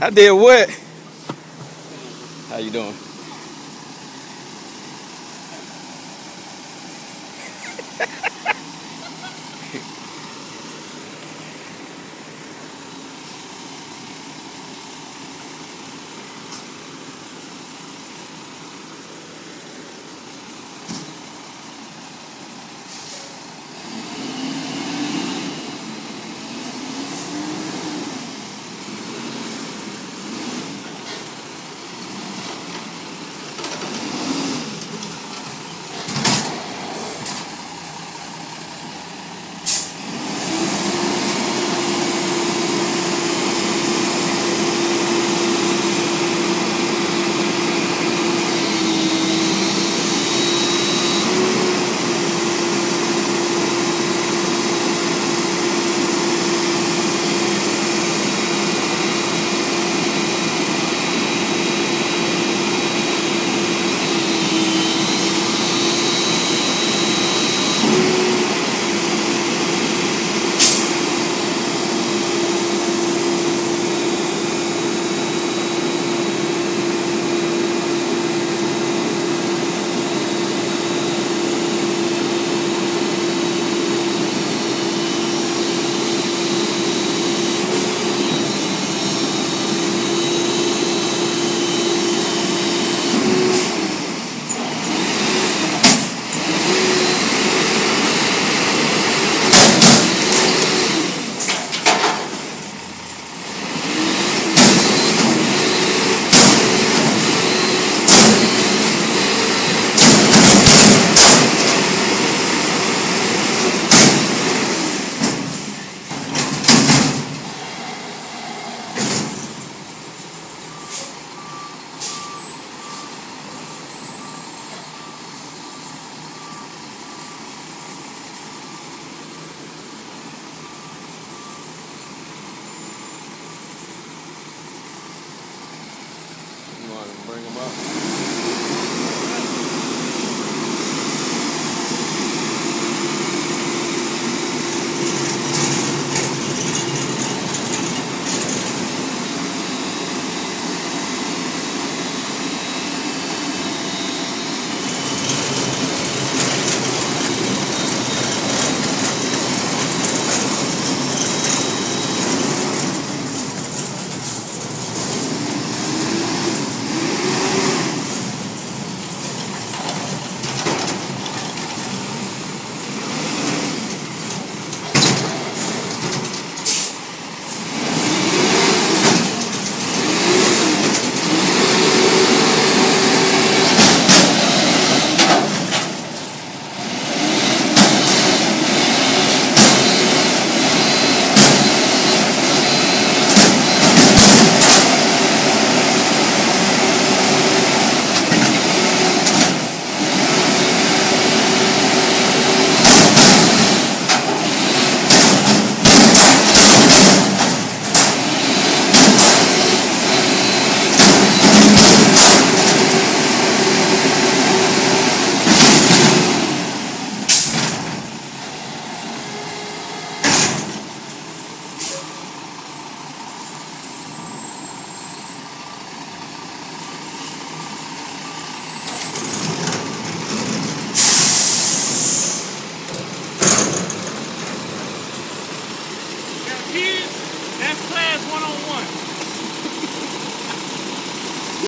I did what? How you doing? To bring them up?